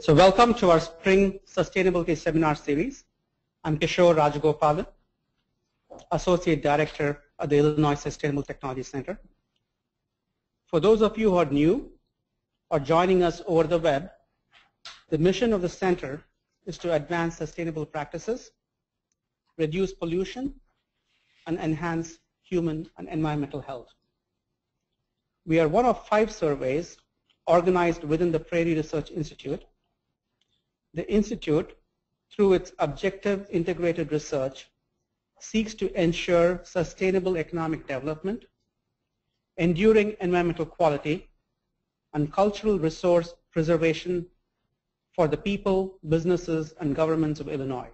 So welcome to our Spring Sustainability Seminar Series. I'm Kishore Rajagopalan, Associate Director at the Illinois Sustainable Technology Center. For those of you who are new or joining us over the web, the mission of the center is to advance sustainable practices, reduce pollution, and enhance human and environmental health. We are one of five surveys organized within the Prairie Research Institute the Institute, through its objective integrated research, seeks to ensure sustainable economic development, enduring environmental quality, and cultural resource preservation for the people, businesses, and governments of Illinois.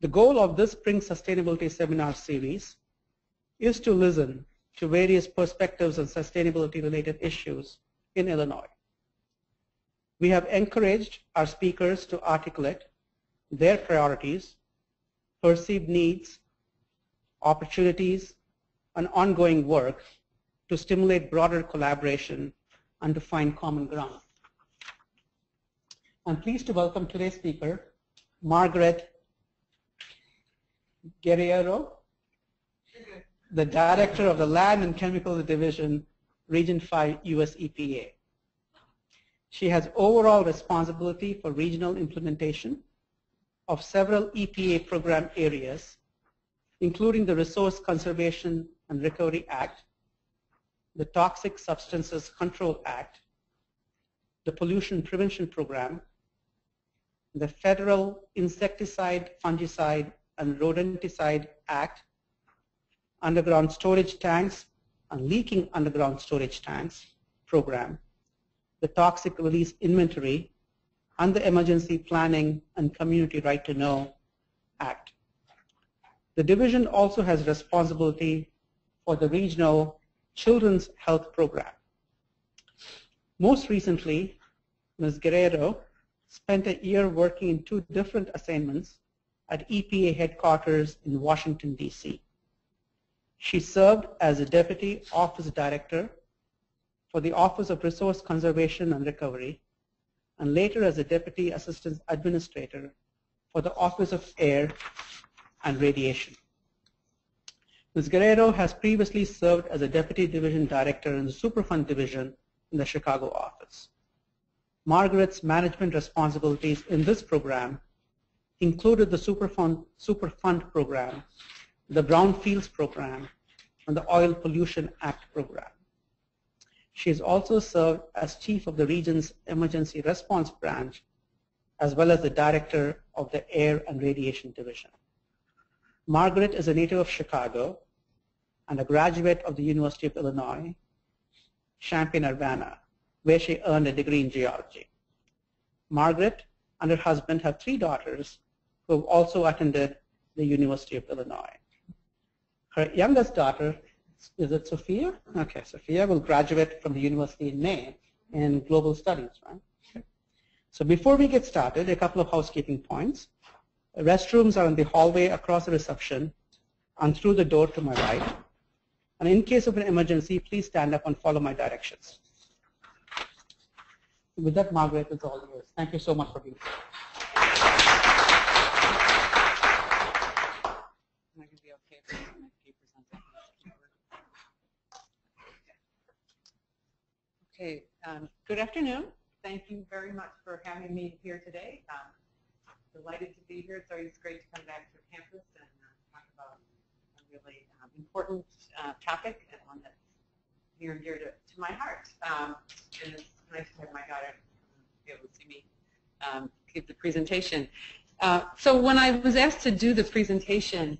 The goal of this Spring Sustainability Seminar Series is to listen to various perspectives on sustainability-related issues in Illinois. We have encouraged our speakers to articulate their priorities, perceived needs, opportunities, and ongoing work to stimulate broader collaboration and to find common ground. I'm pleased to welcome today's speaker, Margaret Guerriero, the Director of the Land and Chemical Division, Region 5 US EPA. She has overall responsibility for regional implementation of several EPA program areas, including the Resource Conservation and Recovery Act, the Toxic Substances Control Act, the Pollution Prevention Program, the Federal Insecticide, Fungicide, and Rodenticide Act, Underground Storage Tanks and Leaking Underground Storage Tanks Program, the Toxic Release Inventory, and the Emergency Planning and Community Right to Know Act. The division also has responsibility for the regional Children's Health Program. Most recently, Ms. Guerriero spent a year working in two different assignments at EPA headquarters in Washington, D.C. She served as a Deputy Office Director for the Office of Resource Conservation and Recovery, and later as a Deputy Assistant Administrator for the Office of Air and Radiation. Ms. Guerriero has previously served as a Deputy Division Director in the Superfund Division in the Chicago office. Margaret's management responsibilities in this program included the Superfund, Superfund program, the Brownfields program, and the Oil Pollution Act program. She has also served as chief of the region's emergency response branch, as well as the director of the Air and Radiation Division. Margaret is a native of Chicago and a graduate of the University of Illinois, Champaign-Urbana, where she earned a degree in geology. Margaret and her husband have three daughters who have also attended the University of Illinois. Her youngest daughter is it Sophia? Okay, Sophia will graduate from the university in May in global studies, right? Okay. So before we get started, a couple of housekeeping points. Restrooms are in the hallway across the reception and through the door to my right. And in case of an emergency, please stand up and follow my directions. With that, Margaret, it's all yours. Thank you so much for being here. Okay, um, good afternoon. Thank you very much for having me here today. Um, delighted to be here. It's always great to come back to campus and uh, talk about a really um, important uh, topic and one that's near and dear to, to my heart. Um, and it's nice to have my daughter be able to see me um, give the presentation. Uh, so when I was asked to do the presentation,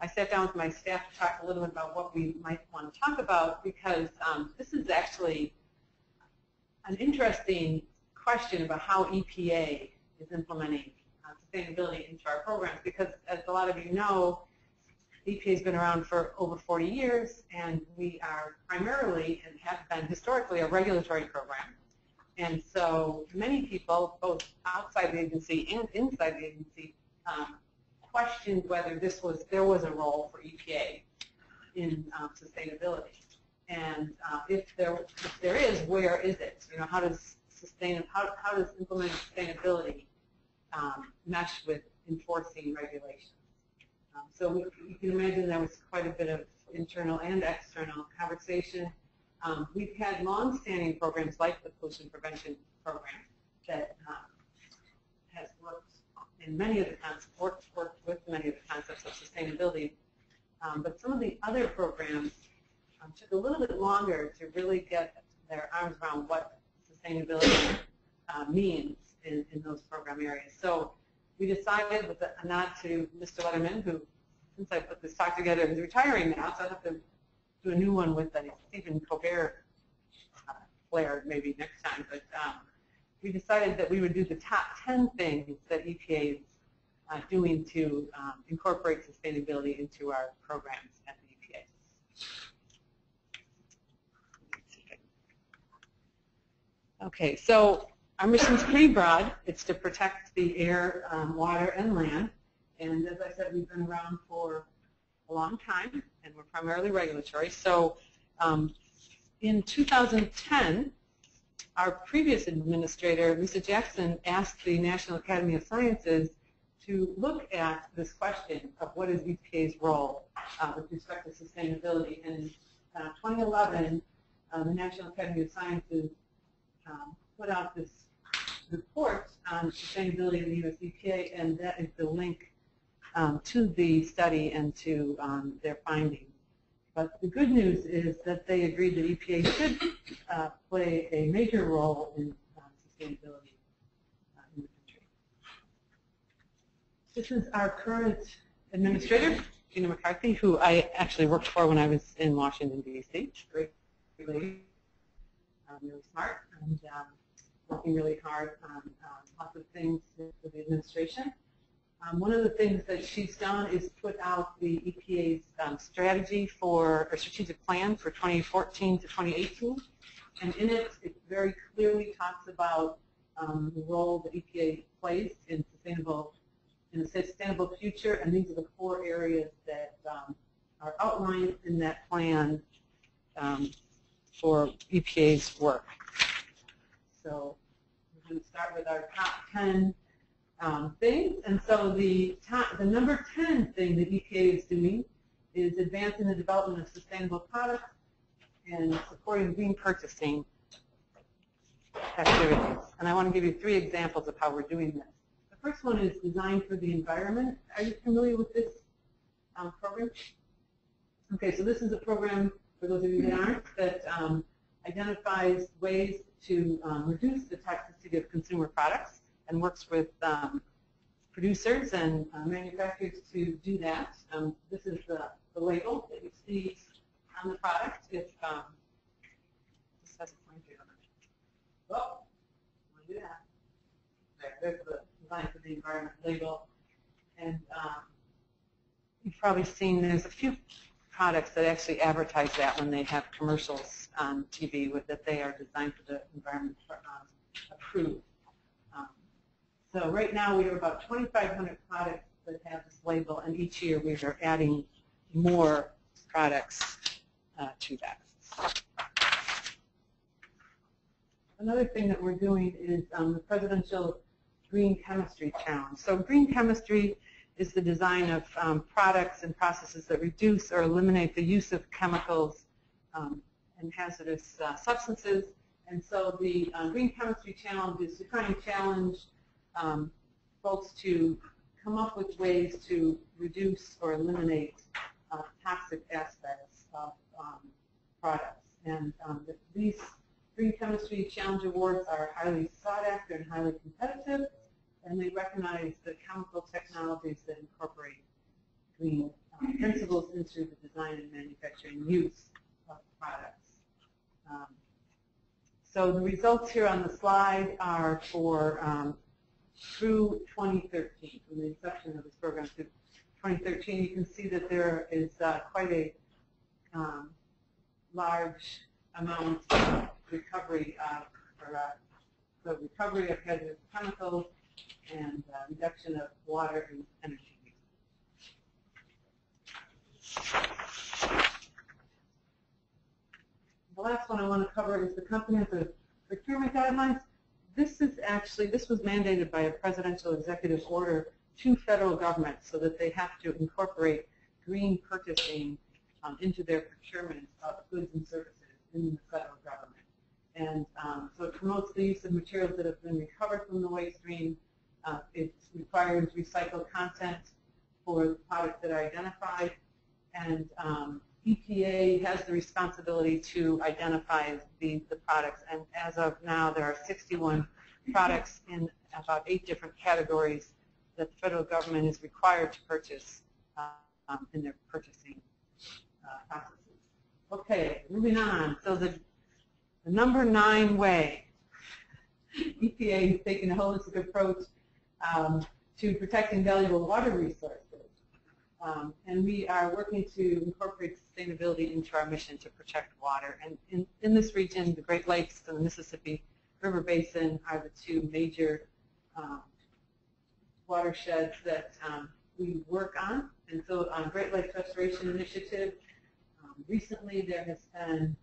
I sat down with my staff to talk a little bit about what we might want to talk about because um, this is actually an interesting question about how EPA is implementing uh, sustainability into our programs because as a lot of you know, EPA has been around for over 40 years and we are primarily and have been historically a regulatory program. And so many people, both outside the agency and inside the agency, um, questioned whether this was there was a role for EPA in um, sustainability. And uh, if there if there is, where is it? You know, how does sustain, how, how does implementing sustainability um, mesh with enforcing regulations? Um, so we, you can imagine there was quite a bit of internal and external conversation. Um, we've had long-standing programs like the pollution prevention program that um, has worked in many of the concepts, worked, worked with many of the concepts of sustainability. Um, but some of the other programs um, took a little bit longer to really get their arms around what sustainability uh, means in, in those program areas. So we decided with a nod to Mr. Letterman, who, since I put this talk together, is retiring now, so I have to do a new one with a Stephen Colbert uh, flair maybe next time. But um, we decided that we would do the top 10 things that EPA is uh, doing to um, incorporate sustainability into our programs at the EPA. Okay, so our mission is pretty broad. It's to protect the air, um, water, and land. And as I said, we've been around for a long time, and we're primarily regulatory. So um, in 2010, our previous administrator, Lisa Jackson, asked the National Academy of Sciences to look at this question of what is EPA's role uh, with respect to sustainability. And in uh, 2011, uh, the National Academy of Sciences um, put out this report on sustainability in the U.S. EPA, and that is the link um, to the study and to um, their findings. But the good news is that they agreed that EPA should uh, play a major role in uh, sustainability uh, in the country. This is our current administrator, Gina McCarthy, who I actually worked for when I was in Washington, D.C. Great lady, really smart, and um, working really hard on um, lots of things for the administration. Um, one of the things that she's done is put out the EPA's um, strategy for, or strategic plan for 2014 to 2018. And in it, it very clearly talks about um, the role that EPA plays in sustainable, in a sustainable future. And these are the four areas that um, are outlined in that plan um, for EPA's work. So we're going to start with our top 10 um, things. And so the, top, the number 10 thing that EPA is doing is advancing the development of sustainable products and supporting green purchasing activities. And I want to give you three examples of how we're doing this. The first one is Design for the Environment. Are you familiar with this um, program? Okay, so this is a program, for those of you that aren't, that um, identifies ways to um, reduce the toxicity of consumer products and works with um, producers and uh, manufacturers to do that. Um, this is the, the label that you see on the product. If um, this has a pointer on it. Oh, to do that. There, there's the design for the environment label. And um, you've probably seen there's a few products that actually advertise that when they have commercials on TV with that they are designed for the environment um, approved. So right now we have about 2,500 products that have this label, and each year we are adding more products uh, to that. Another thing that we're doing is um, the Presidential Green Chemistry Challenge. So green chemistry is the design of um, products and processes that reduce or eliminate the use of chemicals um, and hazardous uh, substances. And so the uh, Green Chemistry Challenge is to try and challenge um, folks to come up with ways to reduce or eliminate uh, toxic aspects of um, products. And um, these Green Chemistry Challenge Awards are highly sought after and highly competitive, and they recognize the chemical technologies that incorporate green uh, principles into the design and manufacturing use of products. Um, so the results here on the slide are for um, through 2013, from the inception of this program to 2013, you can see that there is uh, quite a um, large amount of recovery or, uh, the recovery of hazardous chemicals and uh, reduction of water and energy use. The last one I want to cover is the comprehensive procurement guidelines. this is actually, this was mandated by a presidential executive order to federal government so that they have to incorporate green purchasing um, into their procurement of goods and services in the federal government. And um, so it promotes the use of materials that have been recovered from the waste stream. Uh, it requires recycled content for the products that are identified. And um, EPA has the responsibility to identify the, the products. And as of now, there are 61 products in about eight different categories that the federal government is required to purchase uh, um, in their purchasing uh, processes. Okay, moving on. So the, the number nine way, EPA is taking a holistic approach um, to protecting valuable water resources. Um, and we are working to incorporate sustainability into our mission to protect water. And in, in this region, the Great Lakes and the Mississippi River Basin are the two major um, watersheds that um, we work on. And so on Great Lakes Restoration Initiative, um, recently there has been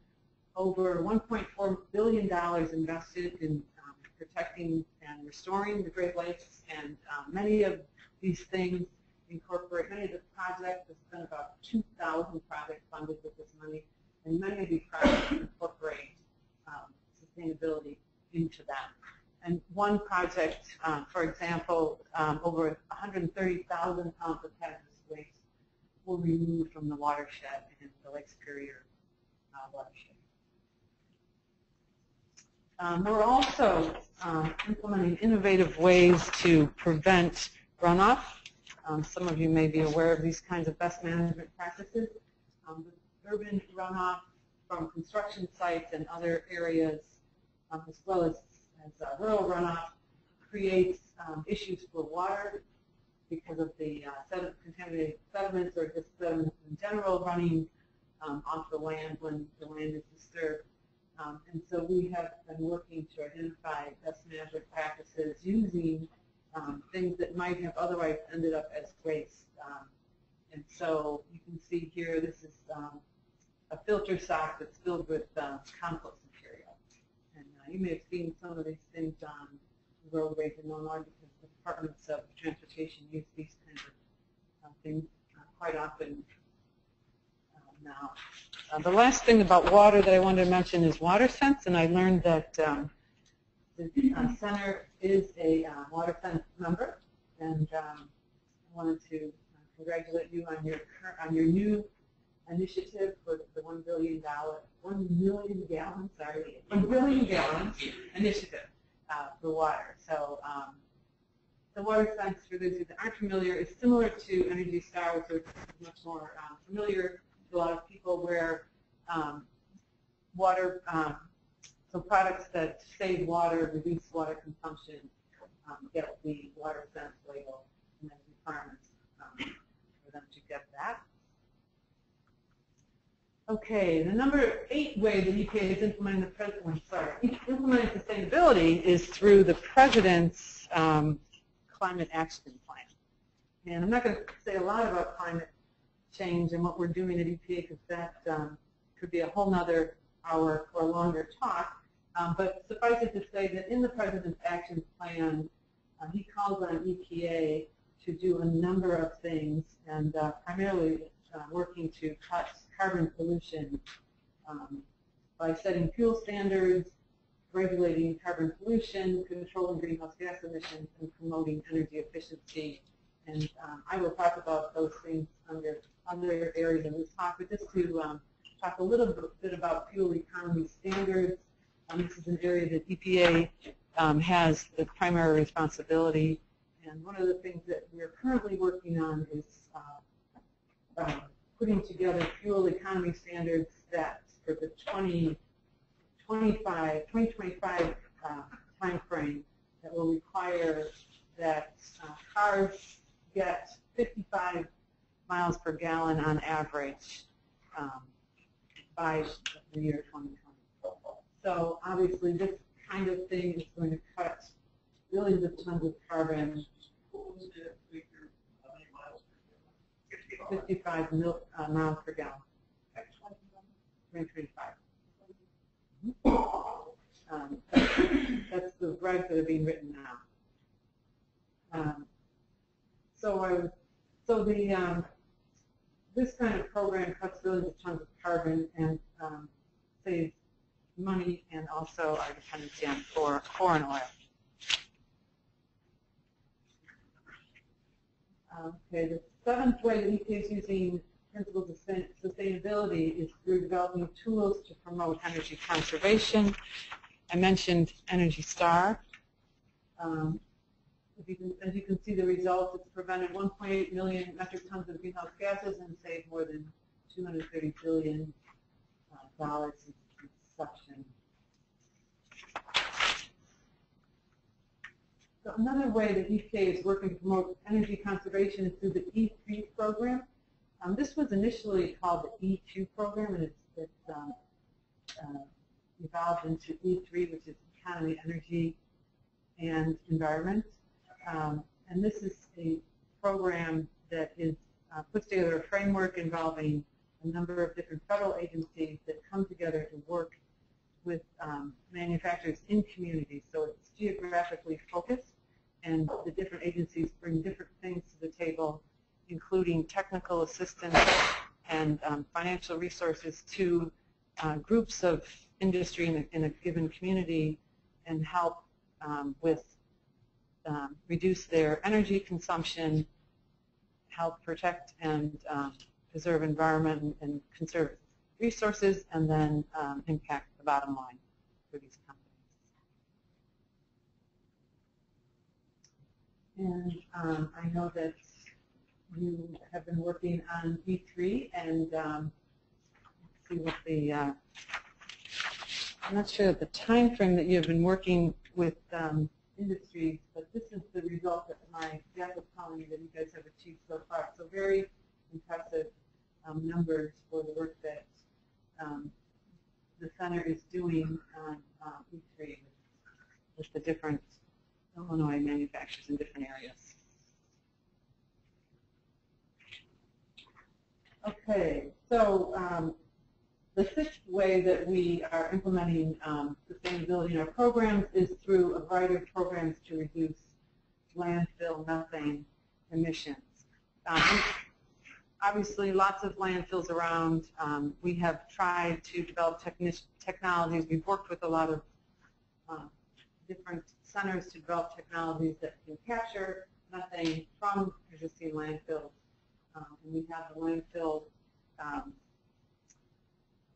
over $1.4 billion invested in um, protecting and restoring the Great Lakes. And um, many of these things incorporate, many of the projects, there's been about 2,000 projects funded with this money. And many of these projects incorporate um, sustainability into them. And one project, um, for example, um, over 130,000 pounds of hazardous waste were removed from the watershed in the Lake Superior uh, watershed. Um, we're also um, implementing innovative ways to prevent runoff. Um, some of you may be aware of these kinds of best management practices. Um, urban runoff from construction sites and other areas, um, as well as, as uh, rural runoff, creates um, issues for water because of the uh, contaminated sediments or just sediments in general running off the land when the land is disturbed. Um, and so we have been working to identify best management practices using um, things that might have otherwise ended up as waste. Um, and so you can see here, this is um, a filter sock that's filled with uh, compost material. And uh, you may have seen some of these things on roadways in Illinois because the departments of transportation use these kinds of uh, things uh, quite often uh, now. Uh, the last thing about water that I wanted to mention is WaterSense, and I learned that um, the uh, center is a uh, WaterSense member, and um, I wanted to congratulate you on your on your new initiative for the one billion dollar, one million gallon, sorry, one billion gallons initiative uh, for water. So um, the WaterSense, for those who aren't familiar, is similar to Energy Star, which is much more um, familiar a lot of people, where um, water, um, so products that save water, reduce water consumption, um, get the WaterSense label, and then requirements um, for them to get that. Okay, the number eight way the EPA is implementing the president, sorry, implementing sustainability is through the president's um, climate action plan. And I'm not going to say a lot about climate change and what we're doing at EPA because that um, could be a whole nother hour or longer talk. Um, but suffice it to say that in the President's Action Plan, uh, he calls on EPA to do a number of things and uh, primarily uh, working to cut carbon pollution um, by setting fuel standards, regulating carbon pollution, controlling greenhouse gas emissions, and promoting energy efficiency. And um, I will talk about those things under other areas in this talk, but just to um, talk a little bit about fuel economy standards. Um, this is an area that EPA um, has the primary responsibility. And one of the things that we're currently working on is uh, uh, putting together fuel economy standards that for the 2025, 2025 uh, time frame that will require that uh, cars get 55 miles per gallon on average um, by the year 2020. So obviously this kind of thing is going to cut billions of tons of carbon 55 mil, uh, miles per gallon. 2025. um, that's the regs that are being written now. Um, so I so the um, this kind of program cuts billions of tons of carbon and um, saves money and also our dependency on foreign oil. Okay, the seventh way that EPA is using principles of sustainability is through developing tools to promote energy conservation. I mentioned Energy Star. Um, if you can, as you can see the results, it's prevented 1.8 million metric tons of greenhouse gases and saved more than 230 billion uh, dollars in consumption. So another way that EPA is working to promote energy conservation is through the E3 program. Um, this was initially called the E2 program, and it's, it's um, uh, evolved into E3, which is economy, energy, and environment. Um, and this is a program that is uh, puts together a framework involving a number of different federal agencies that come together to work with um, manufacturers in communities. So it's geographically focused, and the different agencies bring different things to the table, including technical assistance and um, financial resources to uh, groups of industry in a, in a given community and help um, with um, reduce their energy consumption, help protect and um, preserve environment and, conserve resources, and then um, impact the bottom line for these companies. And um, I know that you have been working on E3, and um, let's see what the, uh, I'm not sure the time frame that you've been working with um, industries, but this is the result that my staff was telling me that you guys have achieved so far. So very impressive um, numbers for the work that um, the center is doing on uh, E3 with, with the different Illinois manufacturers in different areas. Okay, so um, the sixth way that we are implementing um, sustainability in our programs is through a variety of programs to reduce landfill methane emissions. Um, obviously, lots of landfills around. Um, we have tried to develop technologies. We've worked with a lot of uh, different centers to develop technologies that can capture methane from existing landfills. Um, and we have the landfill um,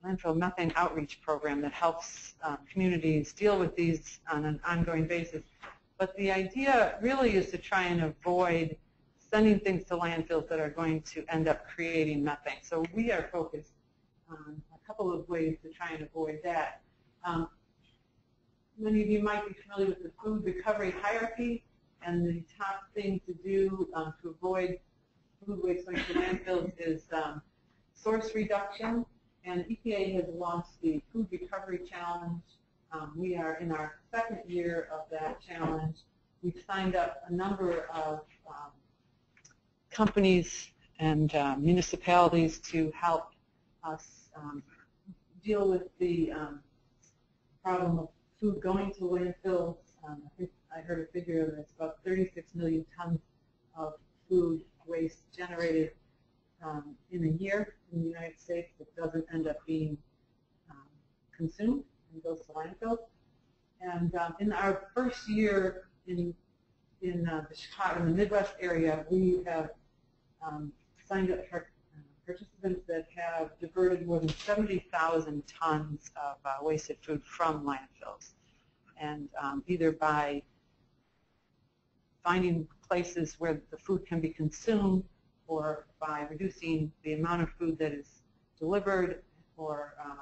landfill methane outreach program that helps um, communities deal with these on an ongoing basis. But the idea really is to try and avoid sending things to landfills that are going to end up creating methane. So we are focused on a couple of ways to try and avoid that. Um, many of you might be familiar with the food recovery hierarchy, and the top thing to do um, to avoid food waste going to landfills is um, source reduction and EPA has launched the Food Recovery Challenge. Um, we are in our second year of that challenge. We've signed up a number of um, companies and uh, municipalities to help us um, deal with the um, problem of food going to landfills. Um, I think I heard a figure of it's about 36 million tons of food waste generated um, in a year in the United States that doesn't end up being um, consumed and goes to landfill. And um, in our first year in in uh, the Chicago, in the Midwest area, we have um, signed up for uh, participants that have diverted more than 70,000 tons of uh, wasted food from landfills. And um, either by finding places where the food can be consumed or by reducing the amount of food that is delivered or um,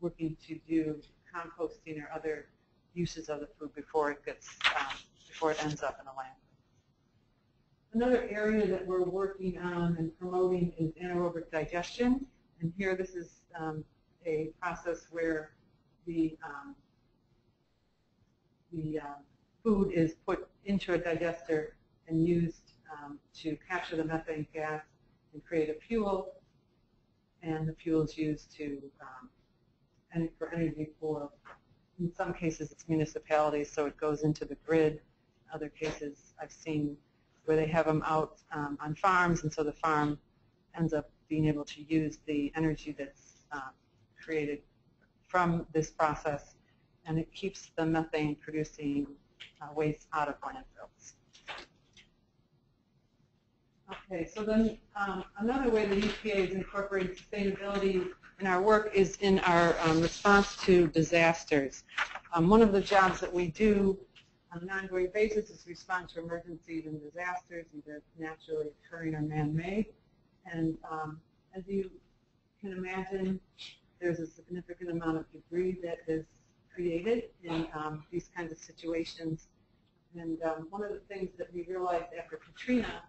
working to do composting or other uses of the food before it gets um, before it ends up in the landfill. Another area that we're working on and promoting is anaerobic digestion. And here this is um, a process where the, um, the uh, food is put into a digester and used um, to capture the methane gas and create a fuel, and the fuel is used to um, for energy for in some cases it's municipalities, so it goes into the grid. Other cases I've seen where they have them out um, on farms, and so the farm ends up being able to use the energy that's uh, created from this process, and it keeps the methane producing uh, waste out of landfills. Okay, so then um, another way the EPA is incorporating sustainability in our work is in our um, response to disasters. Um, one of the jobs that we do on an ongoing basis is respond to emergencies and disasters, either naturally occurring or man-made. And um, as you can imagine, there's a significant amount of debris that is created in um, these kinds of situations. And um, one of the things that we realized after Katrina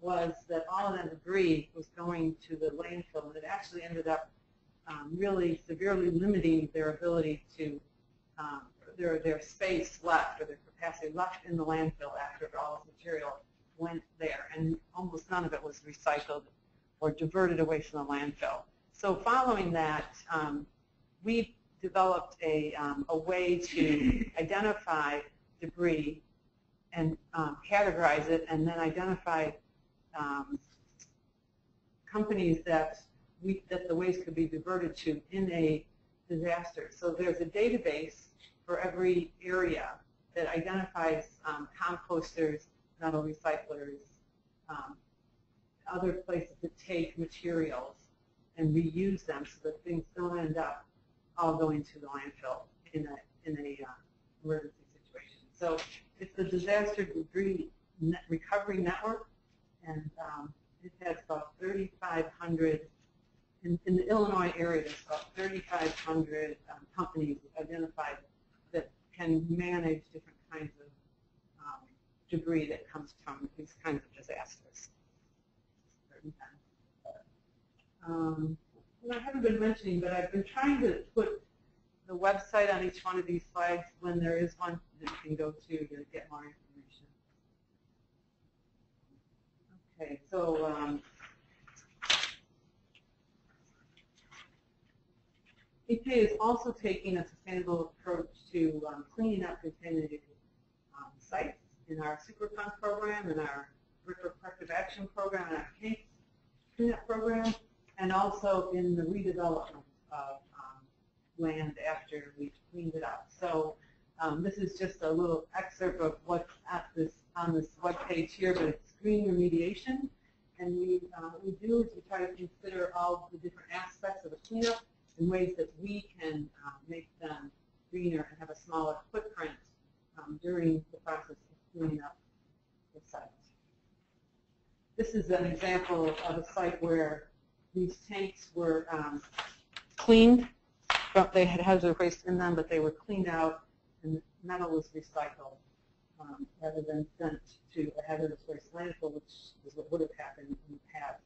was that all of that debris was going to the landfill, and it actually ended up um, really severely limiting their ability to, um, their, their space left, or their capacity left in the landfill after all this material went there, and almost none of it was recycled or diverted away from the landfill. So following that, um, we developed a, um, a way to identify debris and um, categorize it, and then identify um, companies that we, that the waste could be diverted to in a disaster. So there's a database for every area that identifies um, composters, metal recyclers, um, other places that take materials and reuse them so that things don't end up all going to the landfill in a, in a uh, emergency situation. So it's the disaster debris net recovery network, and um, it has about 3,500 in, in, the Illinois area. There's about 3,500 um, companies identified that can manage different kinds of um, debris that comes from these kinds of disasters. Um, I haven't been mentioning, but I've been trying to put the website on each one of these slides when there is one that you can go to to get more information. Okay, so um, EPA is also taking a sustainable approach to um, cleaning up contaminated um, sites in our Superfund program, in our RCRA Corrective Action program, and our CASE cleanup program, and also in the redevelopment of um, land after we've cleaned it up. So um, this is just a little excerpt of what's at this on this web page here, but it's green remediation. And we, uh, we do is we try to consider all the different aspects of the cleanup in ways that we can uh, make them greener and have a smaller footprint um, during the process of cleaning up the site. This is an example of a site where these tanks were um, cleaned. They had hazardous waste in them, but they were cleaned out and metal was recycled um, rather than sent to a hazardous waste landfill, which is what would have happened in the past.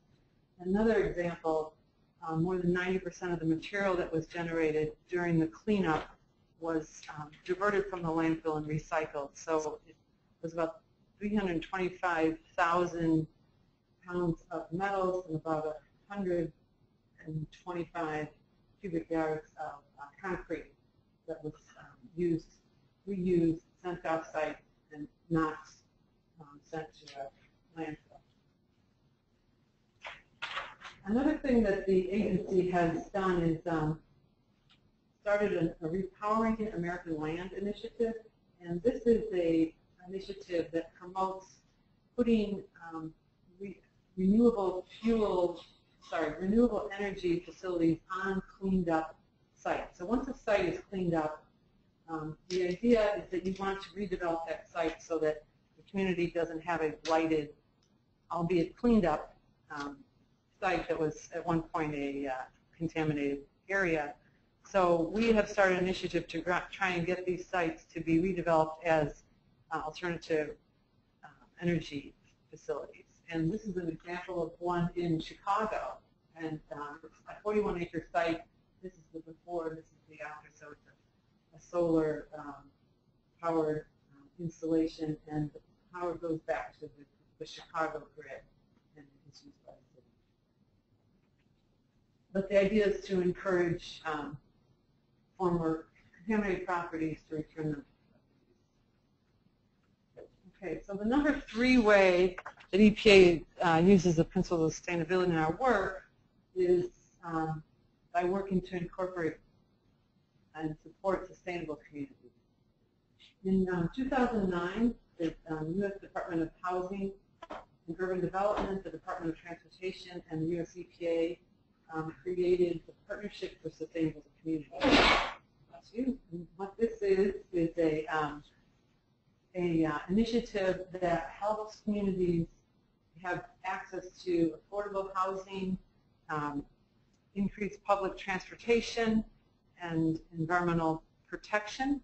Another example, um, more than 90% of the material that was generated during the cleanup was um, diverted from the landfill and recycled. So it was about 325,000 pounds of metals and about 125 cubic yards of uh, concrete that was um, used, reused, sent off-site, not um, sent to a landfill. Another thing that the agency has done is um, started a, a Repowering American Land initiative, and this is a initiative that promotes putting um, re renewable fuel, sorry, renewable energy facilities on cleaned up sites. So once a site is cleaned up, um, the idea is that you want to redevelop that site so that the community doesn't have a blighted, albeit cleaned up, um, site that was at one point a uh, contaminated area. So we have started an initiative to try and get these sites to be redeveloped as uh, alternative uh, energy facilities. And this is an example of one in Chicago. And um, a 41 acre site. This is the before, this is the after. So it's solar um, powered um, installation and the power goes back to the, the Chicago grid and is used by the city. But the idea is to encourage um, former contaminated properties to return them. Okay, so the number three way that EPA uh, uses the principle of sustainability in our work is um, by working to incorporate and support sustainable communities. In um, 2009, the um, U.S. Department of Housing and Urban Development, the Department of Transportation, and the U.S. EPA um, created the Partnership for Sustainable Communities. What this is, is a, um, a uh, initiative that helps communities have access to affordable housing, um, increased public transportation, and environmental protection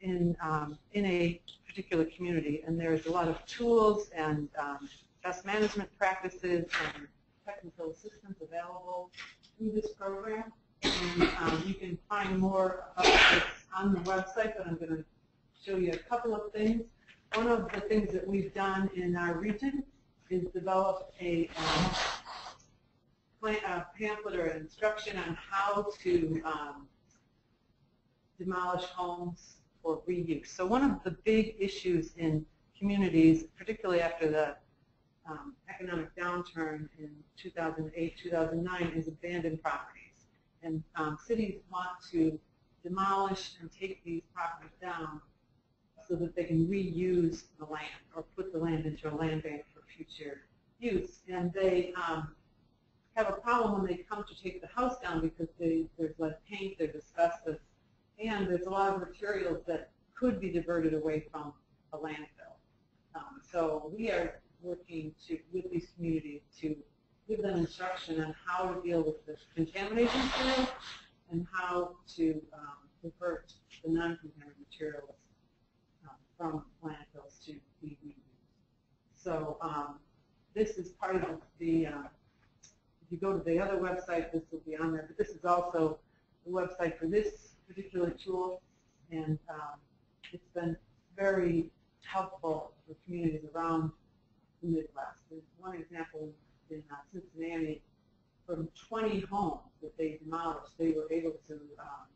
in, um, in a particular community. And there's a lot of tools and um, best management practices and technical assistance available through this program. And um, you can find more about this on the website, but I'm going to show you a couple of things. One of the things that we've done in our region is develop a, um, plan, a pamphlet or instruction on how to um, demolish homes for reuse. So one of the big issues in communities, particularly after the um, economic downturn in 2008, 2009, is abandoned properties. And um, cities want to demolish and take these properties down so that they can reuse the land or put the land into a land bank for future use. And they um, have a problem when they come to take the house down because they, there's lead paint, there's asbestos, and there's a lot of materials that could be diverted away from a landfill. Um, so we are working to, with these communities to give them instruction on how to deal with this contamination material and how to um, convert the non-contaminated materials um, from landfills to be reused. So um, this is part of the, uh, if you go to the other website, this will be on there, but this is also the website for this particular tool, and um, it's been very helpful for communities around the Midwest. There's one example in uh, Cincinnati, from 20 homes that they demolished, they were able to um,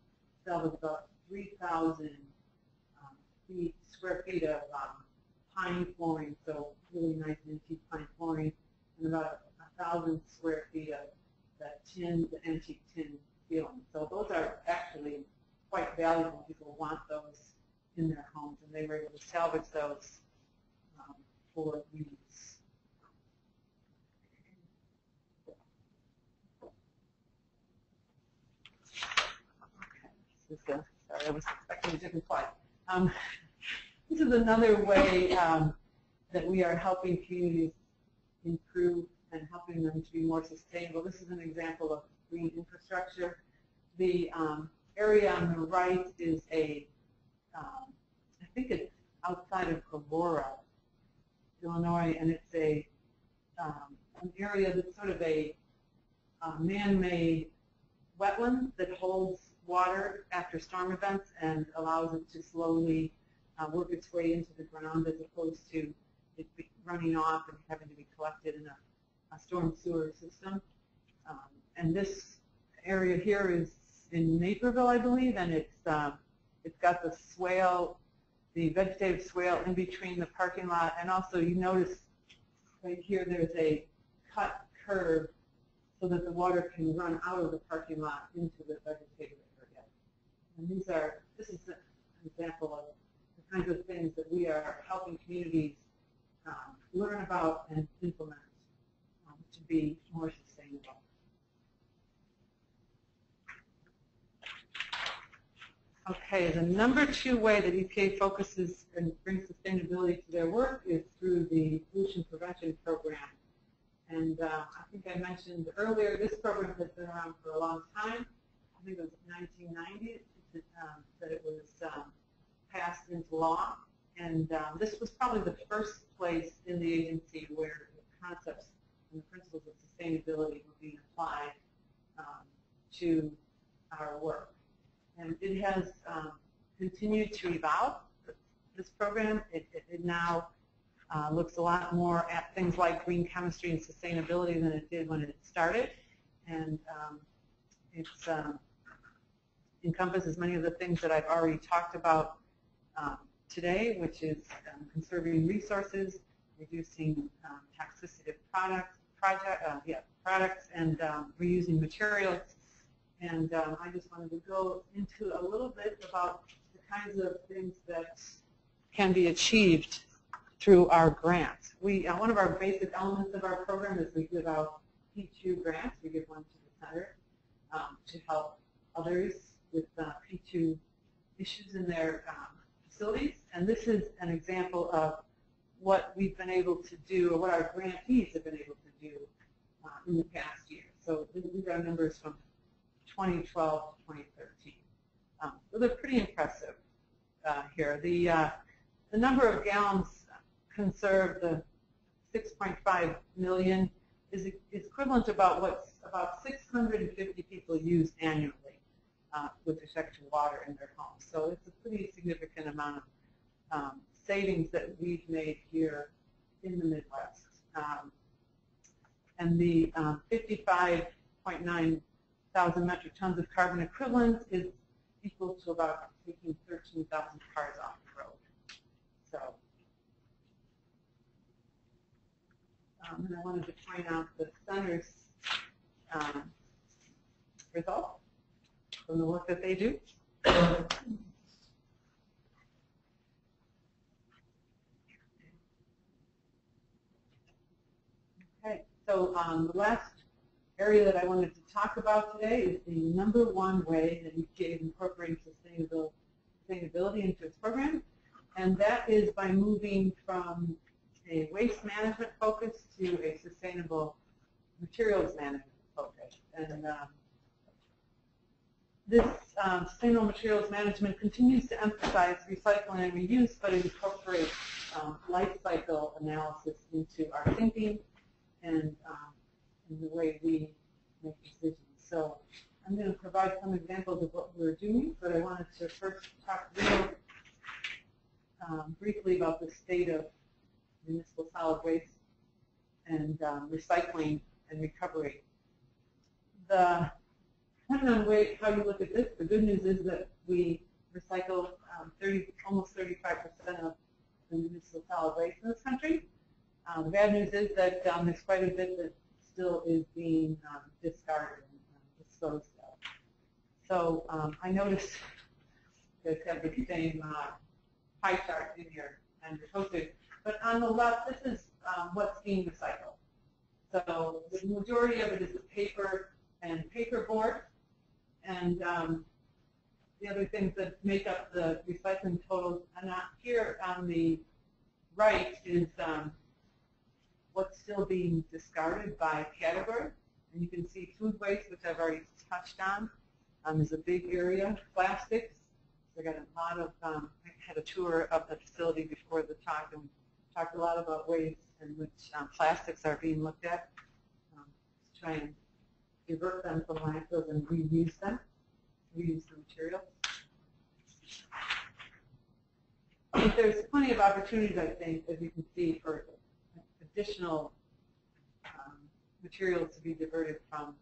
salvage about 3,000 um, feet, square feet of um, pine flooring, so really nice antique pine flooring, and about thousand square feet of that tin, the antique tin ceiling. So those are actually quite valuable. People want those in their homes, and they were able to salvage those um, for use. Okay, this is a, sorry, I was expecting a different slide. Um, this is another way um, that we are helping communities improve and helping them to be more sustainable. This is an example of green infrastructure. The um, area on the right is a, um, I think it's outside of Aurora, Illinois, and it's a um, an area that's sort of a, man-made wetland that holds water after storm events and allows it to slowly uh, work its way into the ground as opposed to it running off and having to be collected in a, a storm sewer system. Um, and this area here is in Naperville, I believe, and it's uh, it's got the swale, the vegetative swale in between the parking lot, and also you notice right here there's a cut curve so that the water can run out of the parking lot into the vegetative area. And these are this is an example of the kinds of things that we are helping communities um, learn about and implement be more sustainable. Okay, the number two way that EPA focuses and brings sustainability to their work is through the pollution prevention program. And uh, I think I mentioned earlier, this program has been around for a long time. I think it was 1990 um, that it was um, passed into law. And um, this was probably the first place in the agency where the concepts and the principles of sustainability were being applied um, to our work. And it has um, continued to evolve, this program. It, it, it now uh, looks a lot more at things like green chemistry and sustainability than it did when it started. And um, it's um, encompasses many of the things that I've already talked about um, today, which is um, conserving resources, reducing um, toxicity of products, project, uh, yeah, products, and um, reusing materials. And um, I just wanted to go into a little bit about the kinds of things that can be achieved through our grants. We, uh, one of our basic elements of our program is we give out P2 grants. We give one to the center um, to help others with uh, P2 issues in their um, facilities. And this is an example of what we've been able to do, or what our grantees have been able to do uh, in the past year. So these are numbers from 2012 to 2013. Um, so they're pretty impressive uh, here. The, uh, the number of gallons conserved, the 6.5 million, is, is equivalent to about what's about 650 people use annually uh, with respect to water in their homes. So it's a pretty significant amount of um, savings that we've made here in the Midwest. Um, and the um, 55.9 thousand metric tons of carbon equivalent is equal to about taking 13,000 cars off the road. So, um, and I wanted to point out the center's um, from the work that they do. Okay, so um, the last area that I wanted to talk about today is the number one way that EPA is incorporating sustainability, sustainability into its program, and that is by moving from a waste management focus to a sustainable materials management focus. And um, this um, sustainable materials management continues to emphasize recycling and reuse, but it incorporates um, life cycle analysis into our thinking and um, the way we make decisions. So I'm going to provide some examples of what we're doing, but I wanted to first talk real um, briefly about the state of municipal solid waste and um, recycling and recovery. The, depending on way, how you look at this, the good news is that we recycle um, 30, almost 35% of the municipal solid waste in this country. Um, the bad news is that um, there's quite a bit that still is being um, discarded and um, disposed of. So um, I noticed that have the same uh, pie chart in here and posted. But on the left, this is um, what's being recycled. So the majority of it is paper and paperboard. And um, the other things that make up the recycling totals, and not here on the right is um, what's still being discarded by category. And you can see food waste, which I've already touched on, um, is a big area. Plastics, we got a lot of, um, I had a tour of the facility before the talk and talked a lot about ways in which um, plastics are being looked at um, to try and divert them from landfills and reuse them, reuse the material. But there's plenty of opportunities, I think, as you can see, for additional um, materials to be diverted from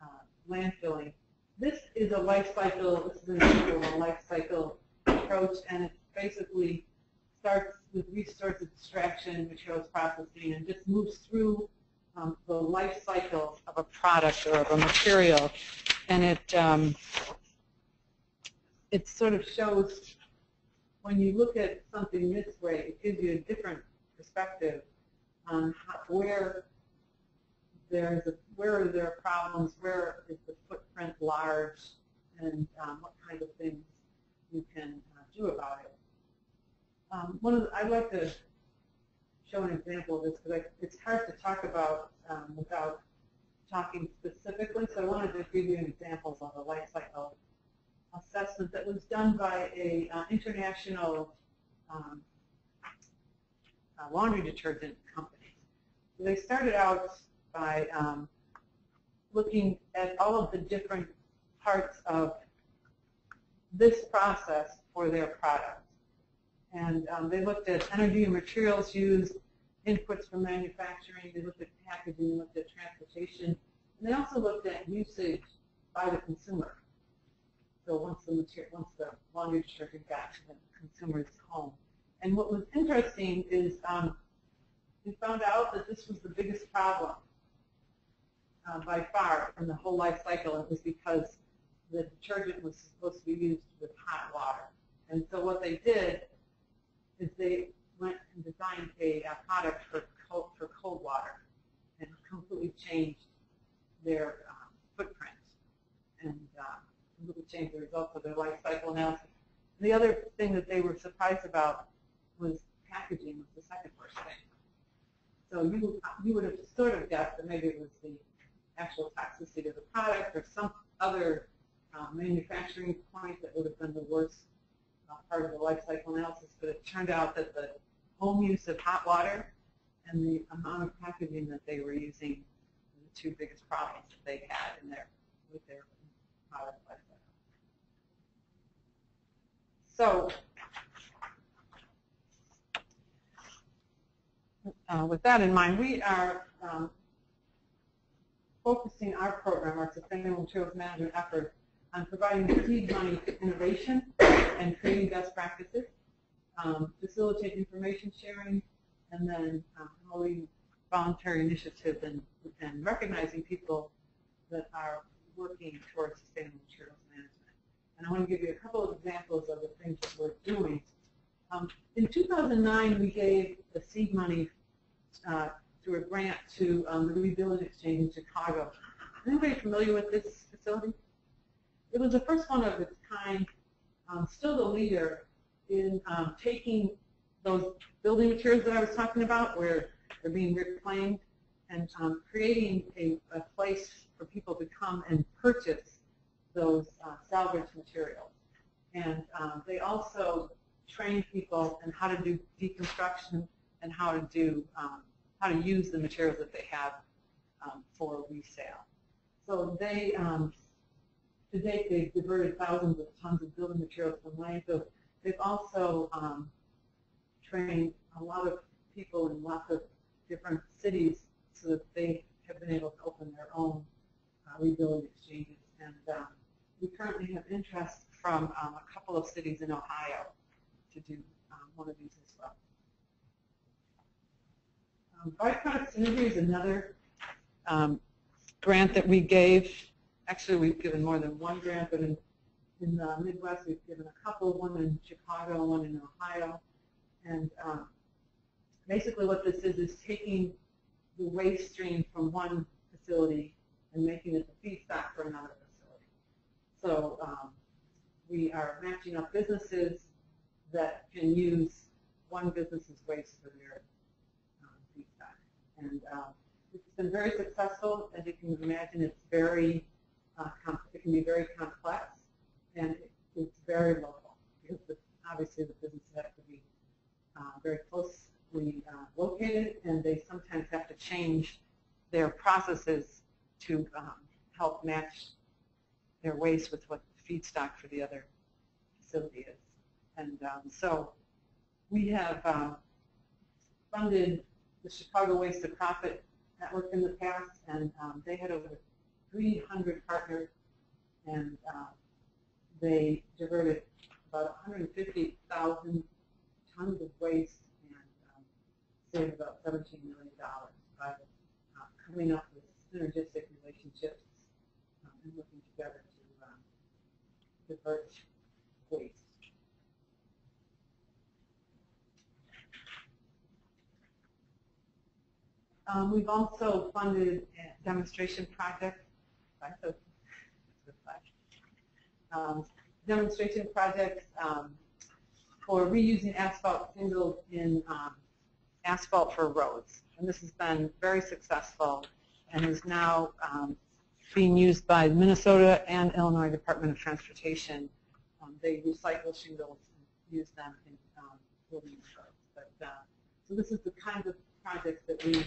uh, landfilling. This is a life cycle, this is an a life cycle approach, and it basically starts with resource extraction, materials processing, and just moves through um, the life cycle of a product or of a material. And it, um, it sort of shows, when you look at something this way, it gives you a different perspective on how, where there's a, where are there problems, where is the footprint large, and um, what kind of things you can uh, do about it. Um, one of the, I'd like to show an example of this because it's hard to talk about um, without talking specifically. So I wanted to give you an example of a life cycle assessment that was done by a uh, international um, uh, laundry detergent company. They started out by um, looking at all of the different parts of this process for their product. And um, they looked at energy and materials used, inputs from manufacturing, they looked at packaging, they looked at transportation, and they also looked at usage by the consumer. so once the material, once the laundry detergent got to the consumer's home. And what was interesting is um, we found out that this was the biggest problem uh, by far in the whole life cycle. It was because the detergent was supposed to be used with hot water. And so what they did is they went and designed a, a product for cold, for cold water and completely changed their um, footprint and uh, completely changed the results of their life cycle analysis. And the other thing that they were surprised about was packaging was the second worst thing. So you, you would have sort of guessed that maybe it was the actual toxicity of the product or some other uh, manufacturing point that would have been the worst uh, part of the life cycle analysis, but it turned out that the home use of hot water and the amount of packaging that they were using were the two biggest problems that they had in their with their product life cycle. So uh, with that in mind, we are um, focusing our program, our Sustainable Materials Management effort, on providing seed money innovation and creating best practices, um, facilitate information sharing, and then um, promoting voluntary initiatives and, and recognizing people that are working towards sustainable materials management. And I want to give you a couple of examples of the things that we're doing. Um, in 2009, we gave the seed money uh, through a grant to um, the Rebuilding Exchange in Chicago. Anybody familiar with this facility? It was the first one of its kind, um, still the leader in um, taking those building materials that I was talking about, where they're being reclaimed, and um, creating a, a, place for people to come and purchase those uh, salvage materials. And um, they also train people in how to do deconstruction and how to do um, how to use the materials that they have um, for resale. So they, um, to date, they've diverted thousands of tons of building materials from landfills. They've also um, trained a lot of people in lots of different cities so that they have been able to open their own uh, rebuilding exchanges. And um, we currently have interest from um, a couple of cities in Ohio to do um, one of these. Um, Byproduct Synergy is another um, grant that we gave. Actually, we've given more than one grant, but in, in the Midwest, we've given a couple, one in Chicago, one in Ohio. And um, basically what this is is taking the waste stream from one facility and making it the feedstock for another facility. So um, we are matching up businesses that can use one business's waste for their and um, it's been very successful. As you can imagine, it's very, uh, it can be very complex, and it's very local because the, obviously the businesses have to be uh, very closely uh, located, and they sometimes have to change their processes to um, help match their waste with what the feedstock for the other facility is. And um, so we have um, funded the Chicago Waste to Profit Network in the past, and um, they had over 300 partners, and uh, they diverted about 150,000 tons of waste and um, saved about $17 million by uh, coming up with synergistic relationships um, and working together to um, divert waste. Um, we've also funded demonstration project. Um, demonstration projects um, for reusing asphalt shingles in um, asphalt for roads. And this has been very successful and is now um, being used by Minnesota and Illinois Department of Transportation. Um, they recycle shingles and use them in building roads. But, uh, so this is the kind of projects that we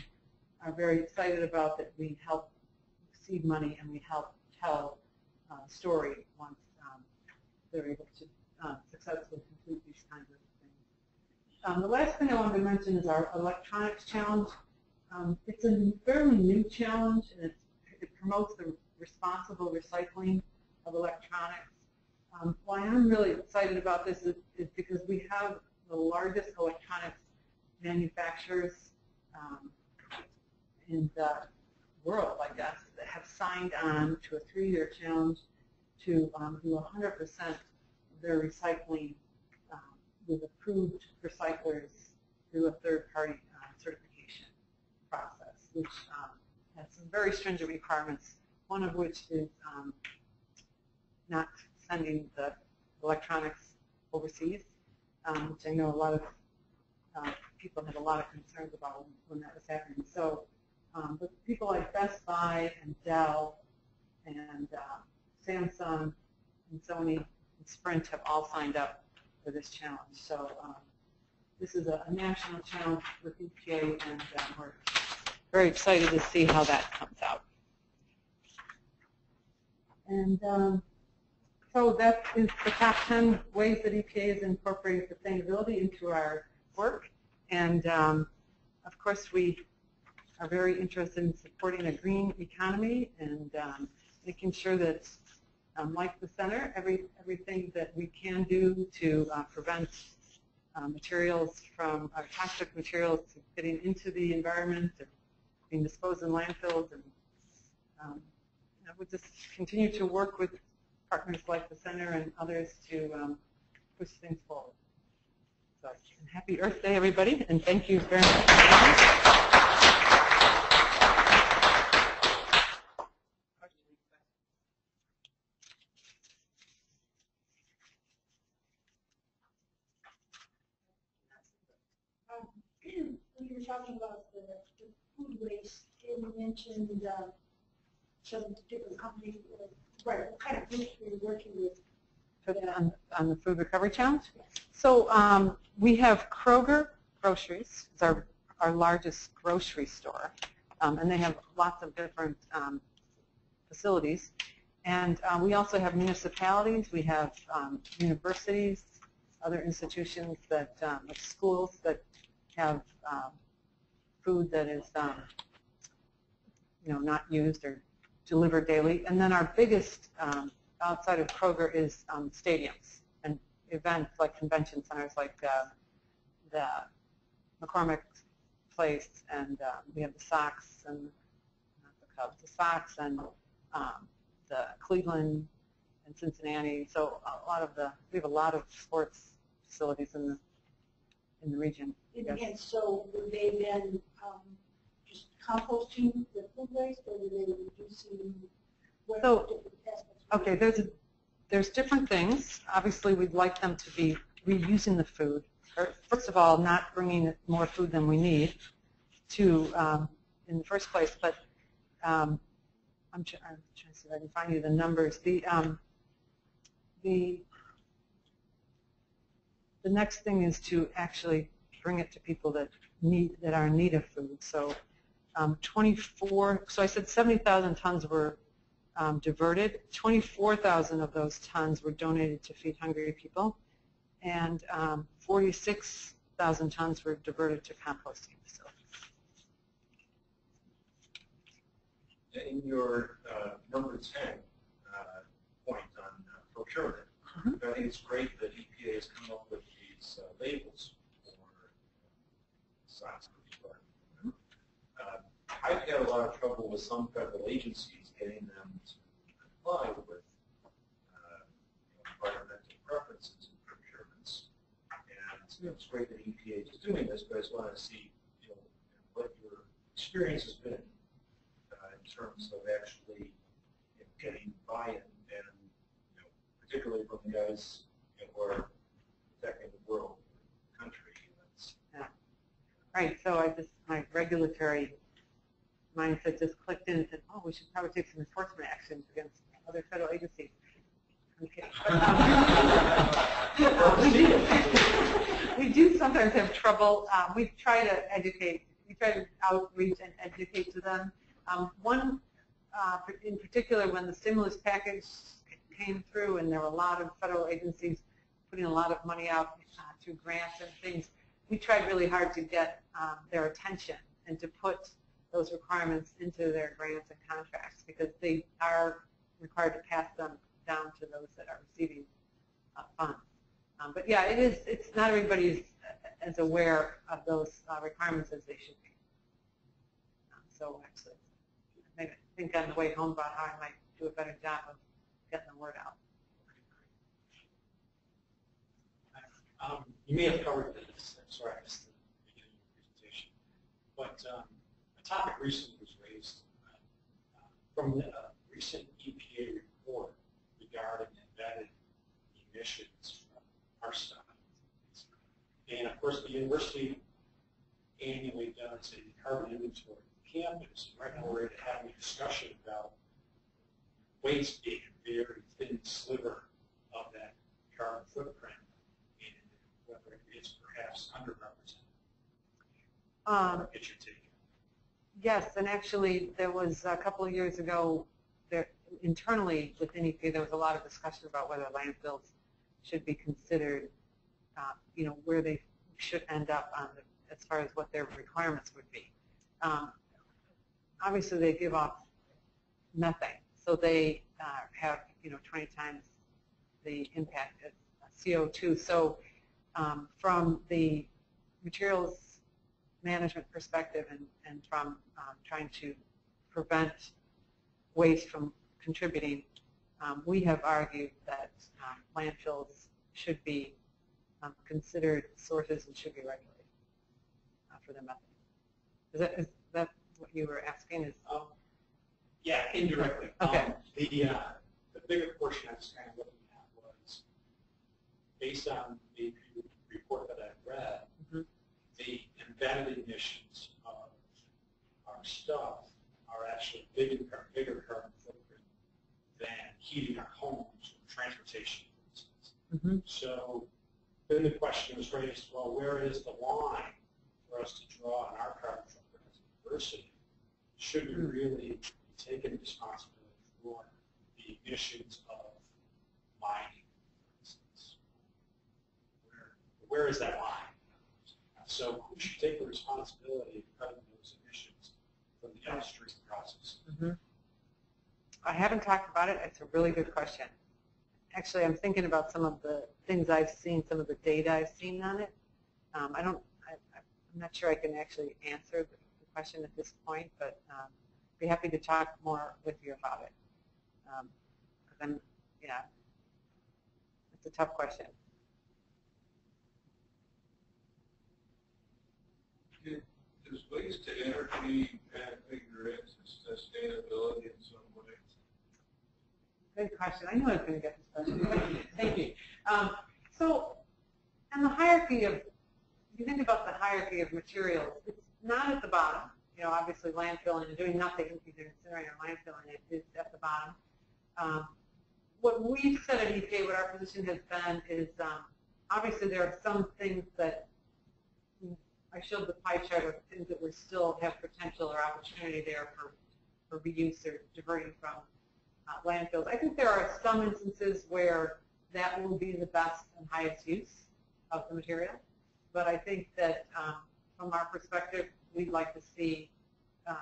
are very excited about that we help seed money and we help tell uh, story once um, they're able to uh, successfully complete these kinds of things. Um, the last thing I wanted to mention is our electronics challenge. Um, it's a fairly new challenge and it promotes the responsible recycling of electronics. Um, why I'm really excited about this is, is because we have the largest electronics manufacturers um, in the world, I guess, that have signed on to a three-year challenge to um, do 100% of their recycling um, with approved recyclers through a third-party uh, certification process, which um, has some very stringent requirements, one of which is um, not sending the electronics overseas, um, which I know a lot of uh, people had a lot of concerns about when, that was happening. So, um, but people like Best Buy and Dell and uh, Samsung and Sony and Sprint have all signed up for this challenge. So um, this is a, a national challenge with EPA, and um, we're very excited to see how that comes out. And um, so that is the top 10 ways that EPA is incorporating sustainability into our work. And um, of course, we are very interested in supporting a green economy and um, making sure that, um, like the center, every, everything that we can do to uh, prevent uh, materials from, uh, toxic materials getting into the environment and being disposed in landfills. And um, I would just continue to work with partners like the center and others to um, push things forward. So, happy Earth Day, everybody, and thank you very much. Um, When you were talking about the the food waste, you mentioned uh, some different companies, uh, right, what kind of groups were you working with? on, on the food recovery challenge. So um, we have Kroger Groceries, it's our, our largest grocery store, um, and they have lots of different um, facilities. And uh, we also have municipalities, we have um, universities, other institutions that, um, like schools that have food that is, you know, not used or delivered daily. And then our biggest um, outside of Kroger is um, stadiums and events like convention centers like uh, the McCormick Place and uh, we have the Sox and not the Cubs, the Sox and um, the Cleveland and Cincinnati. So a lot of the we have a lot of sports facilities in the in the region. And and so they then um, composting the food waste, or were they reducing So, different aspects? were Okay, there's, there's different things. Obviously, we'd like them to be reusing the food. Or First of all, not bringing more food than we need to, um, in the first place, but um, I'm I'm trying to see if I can find you the numbers. The, um, the, the next thing is to actually bring it to people that need, that are in need of food. So um, 24, so I said 70,000 tons were um, diverted. 24,000 of those tons were donated to feed hungry people, and um, 46,000 tons were diverted to composting facilities. in your uh, number 10 uh, point on uh, procurement, Mhm. I think it's great that EPA has come up with these uh, labels for uh, I've had a lot of trouble with some federal agencies getting them to comply with uh, environmental preferences in procurements. And it's great that EPA is doing this, but I just want to see you know, what your experience has been uh, in terms of actually you know, getting buy-in and you know, particularly from the guys you know, who are protecting the world, the country. That's, Right, so I just, my regulatory mindset just clicked in and said, oh, we should probably take some enforcement actions against other federal agencies. Okay. We do- We do sometimes have trouble, um, we try to educate, we try to outreach and educate to them. Um, One, uh, in particular, when the stimulus package came through and there were a lot of federal agencies putting a lot of money out uh, through grants and things, we tried really hard to get um, their attention and to put those requirements into their grants and contracts because they are required to pass them down to those that are receiving uh, funds. Um, But yeah, it is, it's not everybody's as aware of those uh, requirements as they should be. Um, So actually, maybe think on the way home about how I might do a better job of getting the word out. Um, You may have covered this, I'm sorry, I missed the beginning of the presentation. But um, topic recently was raised uh, from the uh, recent EPA report regarding embedded emissions from our stuff. And of course, the university annually does a carbon inventory of campus. Right now, we're having a discussion about waste being a very thin sliver of that carbon footprint and whether it's perhaps underrepresented. Um, Get your take. Yes, and actually, there was a couple of years ago, there, internally within EPA, there was a lot of discussion about whether landfills should be considered, uh, you know, where they should end up on the, as far as what their requirements would be. Um, obviously, they give off methane, so they uh, have, you know, 20 times the impact of CO2. So um, from the materials management perspective and, and from um, trying to prevent waste from contributing, um, we have argued that um, landfills should be um, considered sources and should be regulated uh, for their methane. Is that, is that what you were asking? Is Yeah, indirectly. Okay. Um, The, uh, the bigger portion I was kind of looking at was, based on the report that I read. The embedded emissions of our stuff are actually bigger, bigger carbon footprint than heating our homes or transportation, for instance. Mhm. So then the question was raised, well, where is the line for us to draw on our carbon footprint as a university? Should we Hmm. really be taking responsibility for the emissions of mining, for instance? Where, where is that line? So who should take the responsibility of cutting those emissions from the upstream process? I haven't talked about it. It's a really good question. Actually, I'm thinking about some of the things I've seen, some of the data I've seen on it. Um, I don't, I, I'm not sure I can actually answer the question at this point, but um, be happy to talk more with you about it. Um, 'cause I'm, yeah, it's a tough question. Does waste to energy figure into sustainability in some way? Good question. I knew I was going to get this question. Thank you. Um, so, in the hierarchy of, if you think about the hierarchy of materials, it's not at the bottom. You know, obviously landfilling and doing nothing, either incinerating or landfilling it is at the bottom. Um, what we've said at EPA, what our position has been is, um, obviously there are some things that I showed the pie chart of things that we still have potential or opportunity there for, for reuse or diverting from uh, landfills. I think there are some instances where that will be the best and highest use of the material, but I think that um, from our perspective, we'd like to see, um,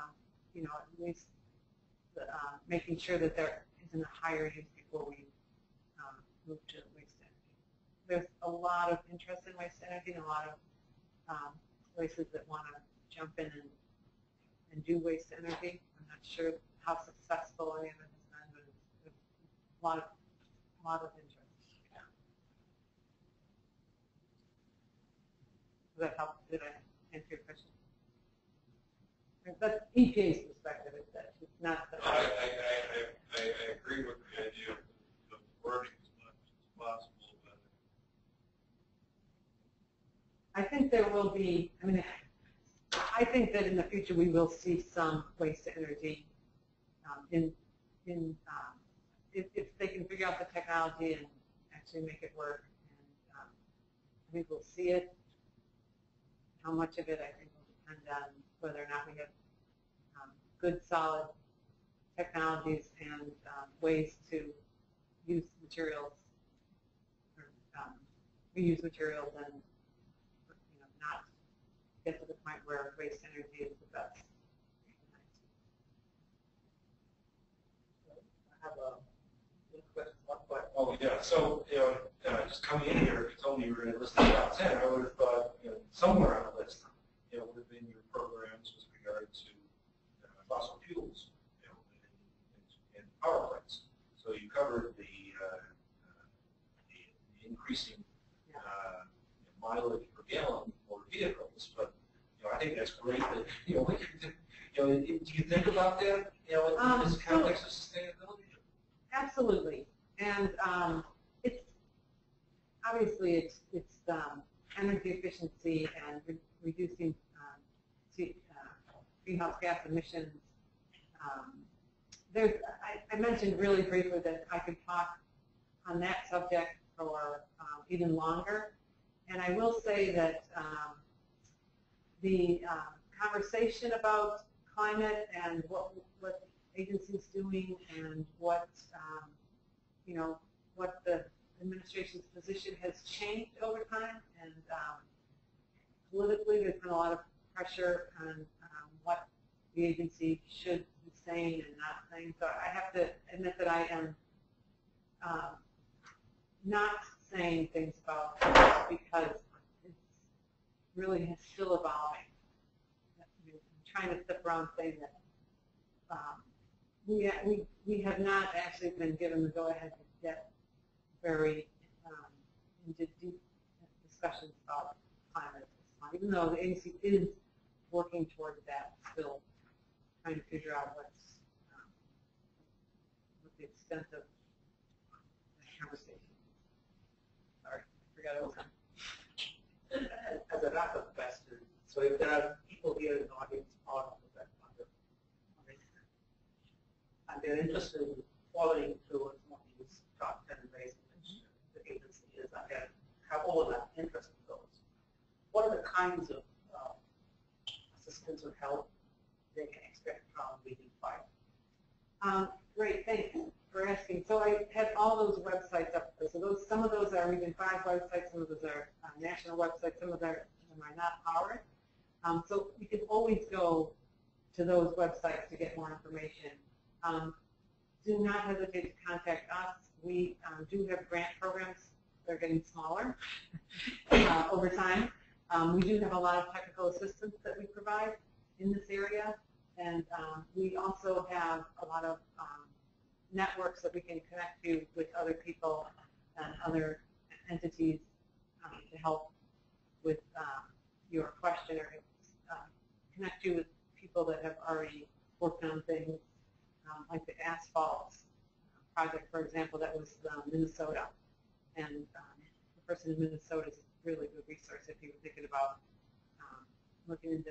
you know, at least the, uh, making sure that there isn't a higher use before we um, move to waste energy. There's a lot of interest in waste energy and a lot of um, places that want to jump in and, and do waste energy. I'm not sure how successful I am it this been, but it's, it's a lot of, a lot of interest. Yeah. Does that help? Did I answer your question? That's EPA's perspective, that it's not the, I, I, I, I, I agree with the idea of the wording as much as possible, but I think there will be, I mean, I think that in the future we will see some waste to energy um, in, in, um, if, if they can figure out the technology and actually make it work. And um, I think we'll see it. How much of it, I think, will depend on whether or not we have um, good, solid technologies and um, ways to use materials, or um, reuse materials and not get to the point where waste energy is the best. I have a question, one question. Oh, yeah, so, you know, uh, just coming in here, if you told me you were going to list the top 10, I would have thought, you know, somewhere on the list, you know, would have been your programs with regard to uh, fossil fuels, you know, and, and power plants. So you covered the, uh, uh, the increasing uh, mileage per gallon vehicles, but, you know, I think that's great that, you know, we could, you know, do you think about that, you know, Um, in this so- context of sustainability? Absolutely. And um, it's, obviously, it's, it's um, energy efficiency and re- reducing um, uh, greenhouse gas emissions. Um, There's, I, I mentioned really briefly that I could talk on that subject for um, even longer. And I will say that um, the um, conversation about climate and what, what agency's doing and what, um, you know, what the administration's position has changed over time. And um, politically, there's been a lot of pressure on um, what the agency should be saying and not saying. So I have to admit that I am um, not saying things about this because it's really still evolving. I'm trying to step around saying that um, we, we, we have not actually been given the go-ahead to get very um, into deep discussions about climate even though the agency is working towards that, still trying to figure out what's, um, what the extent of the conversation. Forgot it was as a wrap-up question, so if there are people here in the audience or that other and they're interested in following through on some of these top ten ways in which the agency is and they have overlap interest in those, what are the kinds of uh, assistance or help they can expect from Region Five? Um, great, thanks for asking. So I had all those websites up there. So those, some of those are Region 5 websites, some of those are uh, national websites, some of them are not powered. Um, so you can always go to those websites to get more information. Um, do not hesitate to contact us. We um, do have grant programs. They're getting smaller uh, over time. Um, we do have a lot of technical assistance that we provide in this area. And um, we also have a lot of um, networks that we can connect you with other people and other entities um, to help with um, your question or uh, connect you with people that have already worked on things um, like the asphalt project, for example, that was um, Minnesota. And um, the person in Minnesota is a really good resource if you were thinking about um, looking into